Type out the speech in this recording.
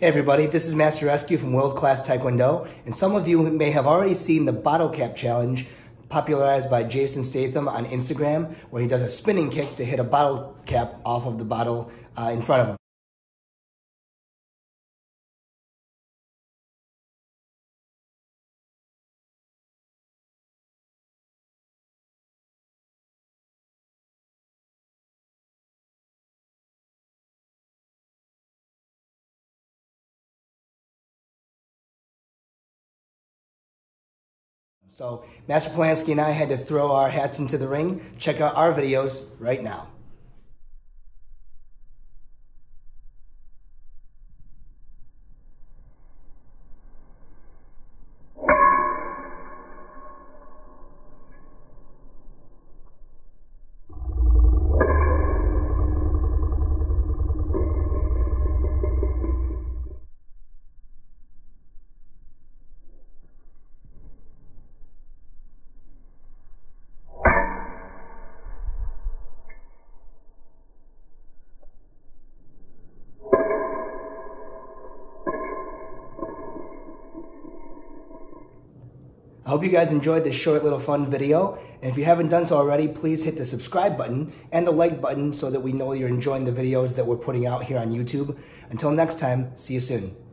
Hey everybody, this is Master Rescue from World Class Taekwondo, and some of you may have already seen the bottle cap challenge popularized by Jason Statham on Instagram, where he does a spinning kick to hit a bottle cap off of the bottle uh, in front of him. So Master Polanski and I had to throw our hats into the ring. Check out our videos right now. I hope you guys enjoyed this short little fun video. And if you haven't done so already, please hit the subscribe button and the like button so that we know you're enjoying the videos that we're putting out here on YouTube. Until next time, see you soon.